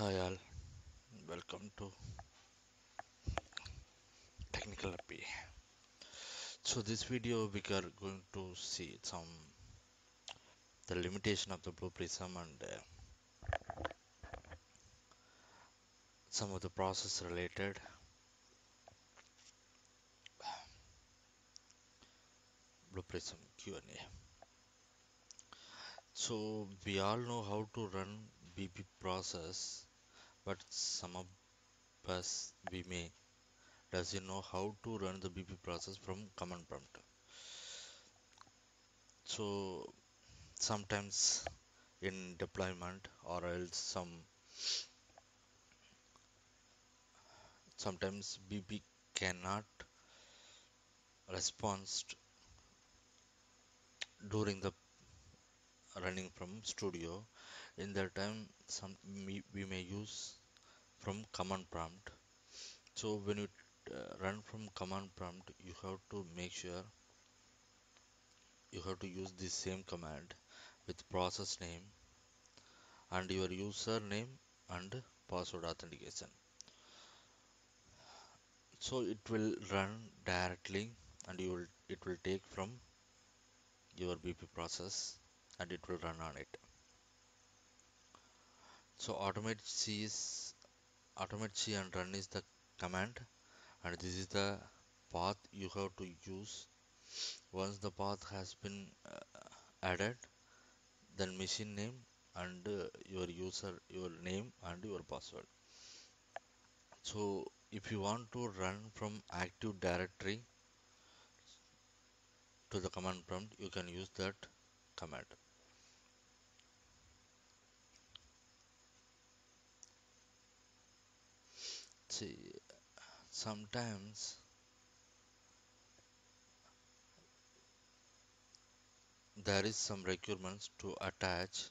Hi all, welcome to Technical Happy. So this video we are going to see some the limitation of the Blue Prism and uh, some of the process related Blue Prism Q&A. So we all know how to run BP process, but some of us we may doesn't know how to run the BP process from command prompt. So sometimes in deployment or else some sometimes BP cannot respond during the running from studio in that time some we, we may use from command prompt. So when you uh, run from command prompt you have to make sure you have to use the same command with process name and your username and password authentication. So it will run directly and you will it will take from your BP process and it will run on it. So automate is automate C and run is the command and this is the path you have to use. Once the path has been uh, added then machine name and uh, your user your name and your password. So if you want to run from active directory to the command prompt you can use that command see sometimes there is some requirements to attach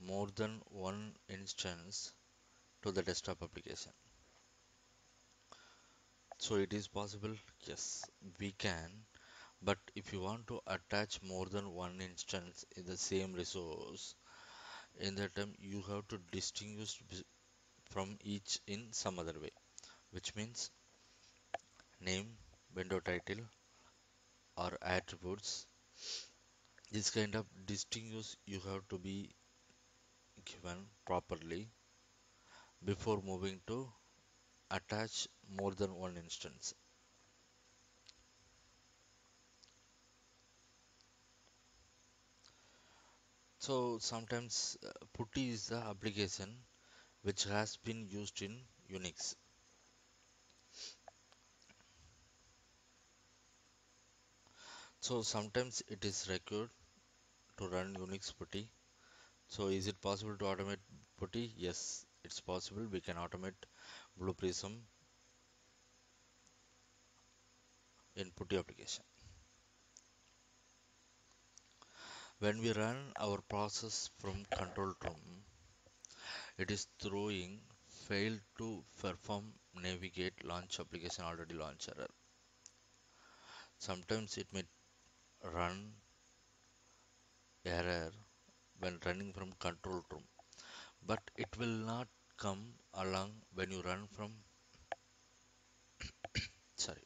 more than one instance to the desktop application. So it is possible yes we can but if you want to attach more than one instance in the same resource in that time you have to distinguish from each in some other way which means name window title or attributes. This kind of distinguish you have to be given properly before moving to attach more than one instance. So sometimes uh, putty is the application which has been used in unix so sometimes it is required to run unix putty. So is it possible to automate putty? Yes it's possible. We can automate blue prism in putty application. When we run our process from control room it is throwing failed to perform navigate launch application already launch error. Sometimes it may run error when running from control room. But it will not come along when you run from sorry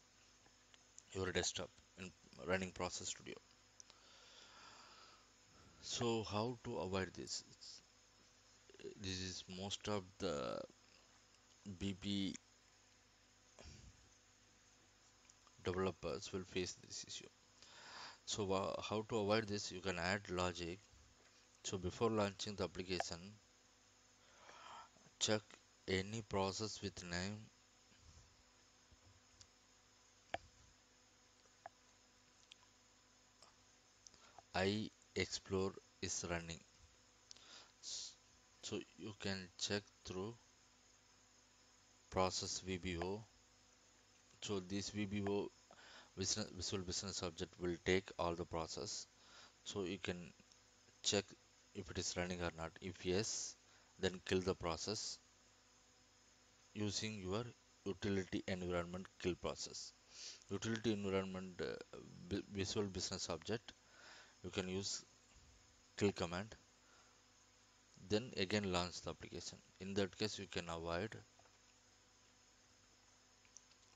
your desktop in running process studio. So how to avoid this? This is most of the BP developers will face this issue so how to avoid this you can add logic. So before launching the application check any process with name. I explore is running. So you can check through process vbo so this vbo visual business object will take all the process. So you can check if it is running or not. If yes then kill the process using your utility environment kill process. Utility environment uh, visual business object you can use kill command then again launch the application. In that case you can avoid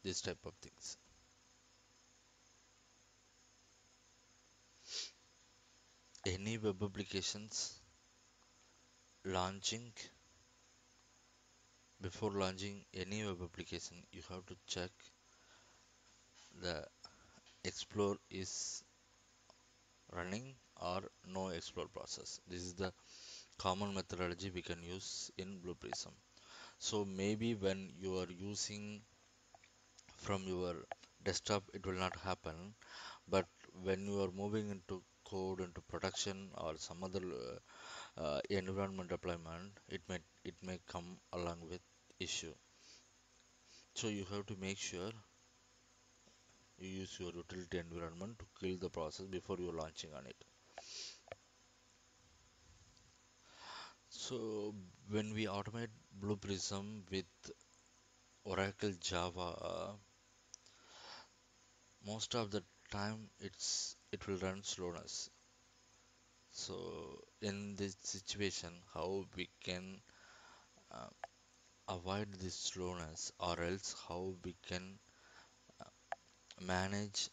this type of things any web applications launching? Before launching any web application you have to check the explore is running or no explore process. This is the common methodology we can use in blue prism so maybe when you are using from your desktop it will not happen. But when you are moving into code into production or some other uh, uh, environment deployment it may it may come along with issue. So you have to make sure you use your utility environment to kill the process before you're launching on it. So when we automate blue prism with oracle java most of the time it's it will run slowness. So in this situation how we can uh, avoid this slowness or else how we can manage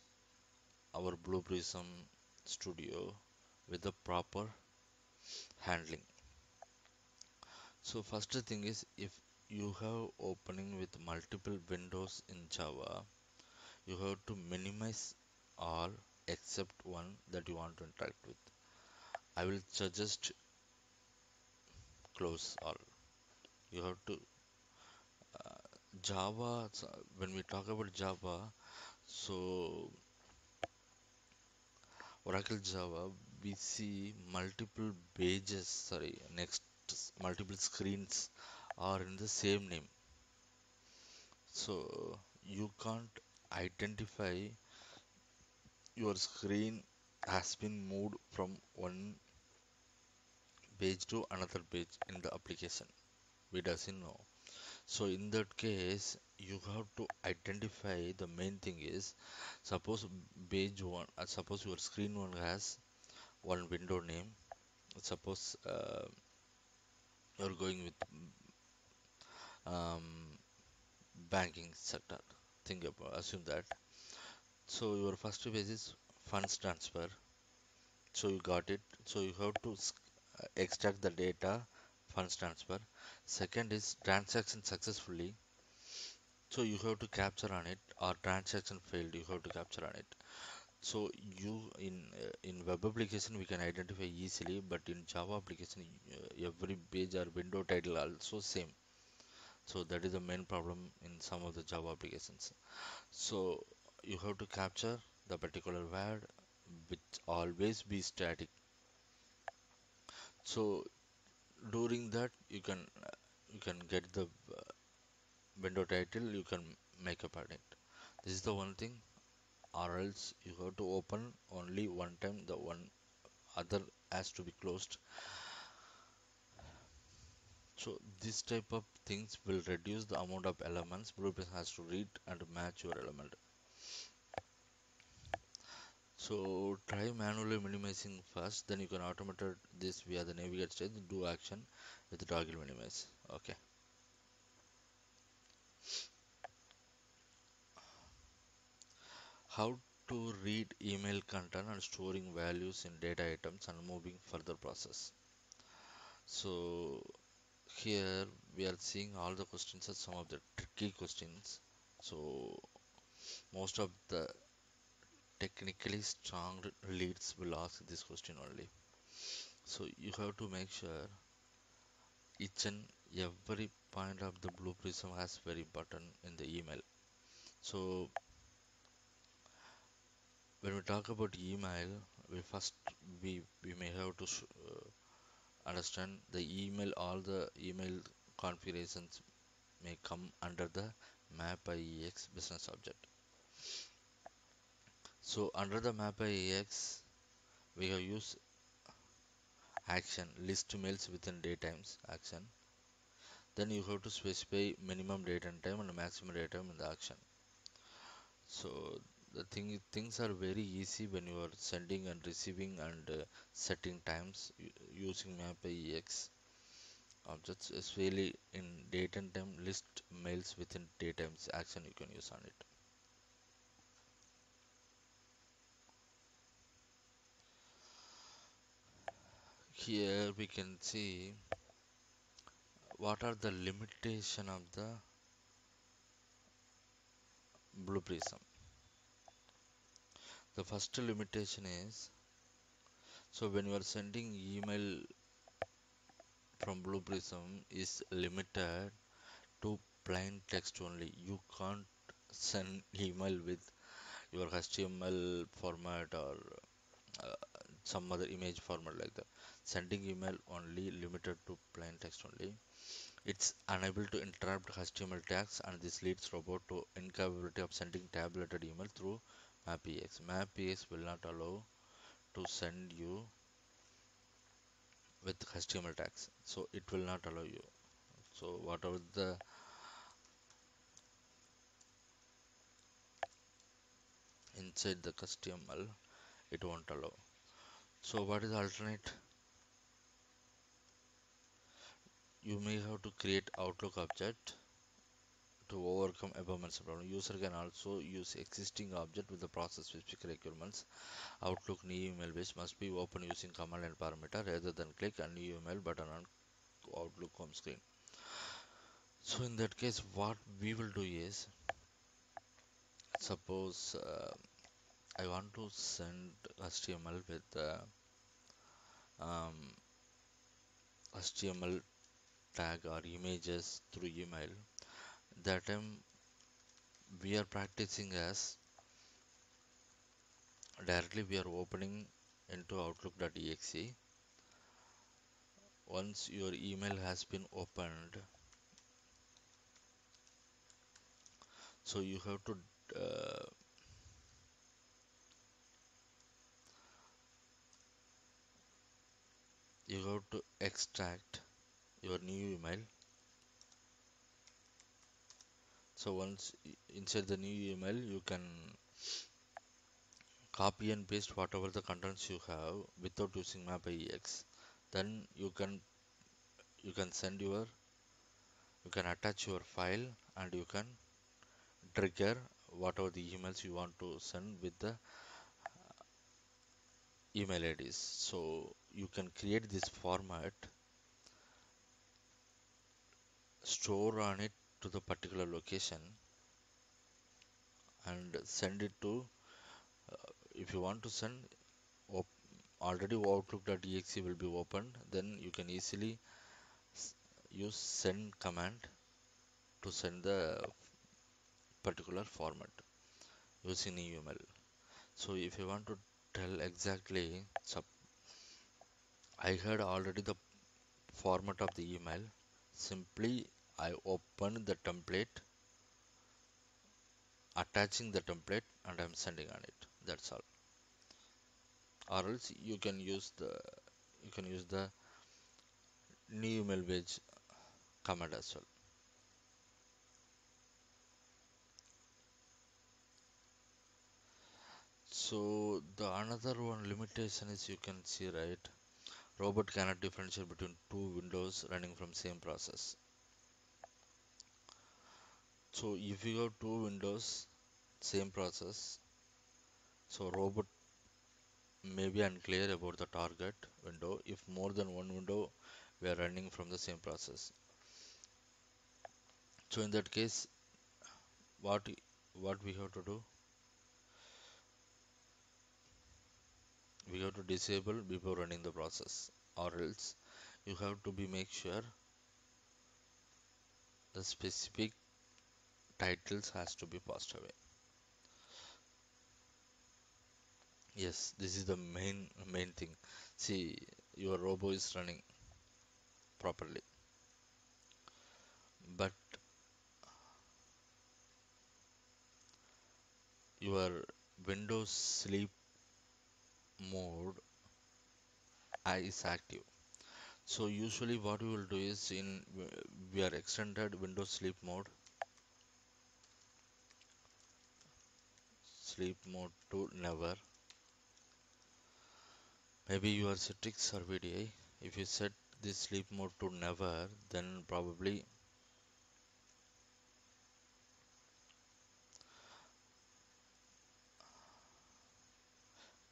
our blue prism studio with the proper handling. So first thing is if you have opening with multiple windows in java you have to minimize all except one that you want to interact with. I will suggest close all. You have to uh, java when we talk about java so oracle java we see multiple pages sorry next multiple screens are in the same name. So you can't identify your screen has been moved from one page to another page in the application. We doesn't know. So in that case you have to identify the main thing is suppose page one uh, suppose your screen one has one window name. Suppose uh, you're going with um, banking sector. Think about assume that so your first page is funds transfer. So you got it. So you have to uh, extract the data funds transfer. Second is transaction successfully. So you have to capture on it or transaction failed you have to capture on it. So you in uh, in web application we can identify easily but in java application uh, every page or window title also same. So that is the main problem in some of the java applications. So you have to capture the particular word which always be static. So during that you can you can get the uh, window title you can make up on it. This is the one thing or else you have to open only one time the one other has to be closed. So this type of things will reduce the amount of elements Blue Prism has to read and match your element so try manually minimizing first then you can automate this via the navigate stage. Do action with the toggle minimize. Okay. How to read email content and storing values in data items and moving further process. So here we are seeing all the questions are some of the tricky questions. So most of the technically strong leads will ask this question only. So you have to make sure each and every point of the blue prism has very important in the email. So when we talk about email we first we we may have to uh, understand the email all the email configurations may come under the map IEX business object so under the MAPIEx we have used action list mails within daytimes action. Then you have to specify minimum date and time and maximum date time in the action. So the thing things are very easy when you are sending and receiving and uh, setting times using map ex objects especially in date and time list mails within daytimes action you can use on it here we can see what are the limitation of the blue prism. The first limitation is so when you are sending email from blue prism is limited to plain text only. You can't send email with your html format or uh, some other image format like that. Sending email only limited to plain text only. It's unable to interrupt html tags and this leads robot to incapability of sending tabulated email through mapex. Mapex will not allow to send you with html tags so it will not allow you. So whatever the inside the html it won't allow so what is alternate? You may have to create outlook object to overcome mentioned problem. User can also use existing object with the process specific requirements. Outlook new email base must be open using command line parameter rather than click a new email button on outlook home screen. So in that case what we will do is suppose uh, I want to send HTML with uh, um, HTML tag or images through email. That time we are practicing as directly we are opening into outlook.exe once your email has been opened so you have to uh, you have to extract your new email so once inside the new email you can copy and paste whatever the contents you have without using map.ex then you can you can send your you can attach your file and you can trigger whatever the emails you want to send with the email IDs. So you can create this format, store on it to the particular location and send it to uh, if you want to send already outlook.exe will be opened then you can easily use send command to send the particular format using email so if you want to tell exactly I had already the format of the email. Simply I open the template attaching the template and I'm sending on it. That's all. Or else you can use the you can use the new email page command as well. So the another one limitation is you can see right robot cannot differentiate between two windows running from same process. So if you have two windows same process so robot may be unclear about the target window if more than one window we are running from the same process. So in that case what what we have to do we have to disable before running the process or else you have to be make sure the specific titles has to be passed away. Yes this is the main main thing. See your robo is running properly. But your windows sleep mode I is active. So usually what we will do is in we are extended windows sleep mode. Sleep mode to never. Maybe your settings are VDI if you set this sleep mode to never then probably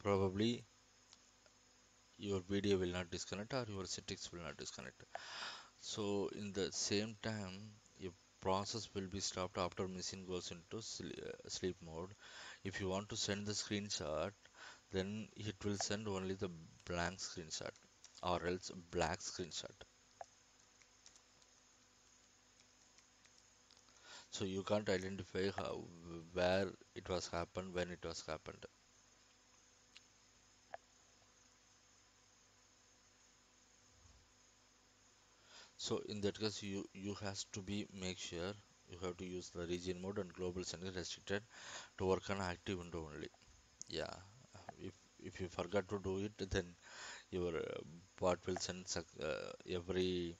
probably your video will not disconnect or your settings will not disconnect. So in the same time your process will be stopped after machine goes into uh, sleep mode. If you want to send the screenshot then it will send only the blank screenshot or else black screenshot. So you can't identify how where it was happened when it was happened so in that case you you has to be make sure you have to use the region mode and global center restricted to work on active window only. Yeah. If if you forgot to do it then your uh, bot will send uh, every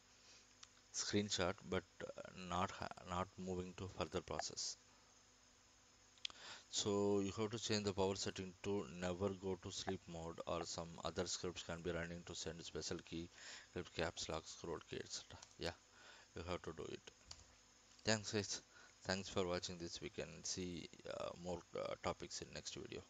screenshot but uh, not not moving to further process so you have to change the power setting to never go to sleep mode or some other scripts can be running to send special key caps lock scroll key etc yeah you have to do it. Thanks guys. Thanks for watching this we can see uh, more uh, topics in next video